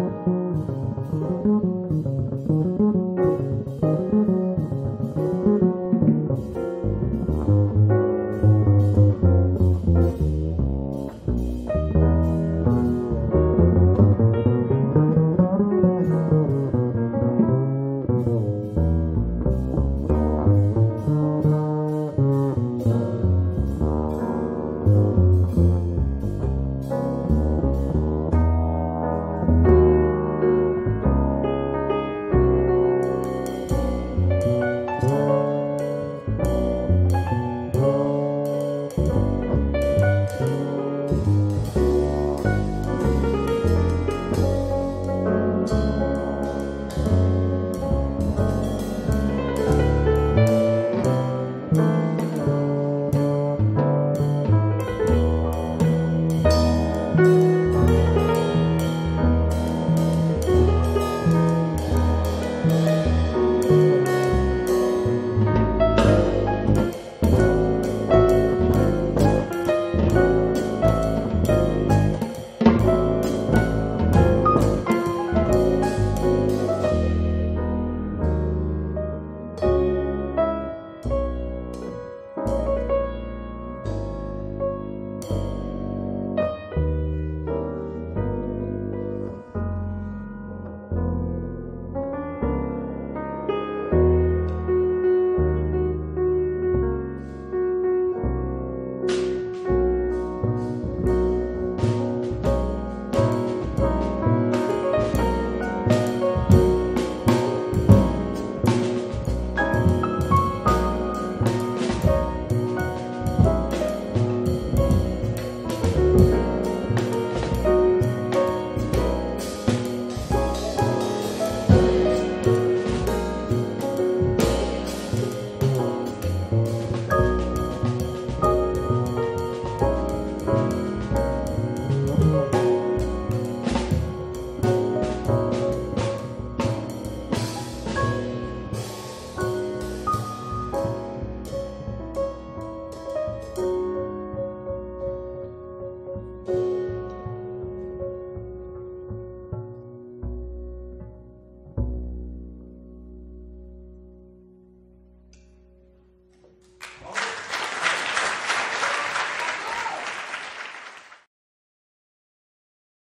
うん。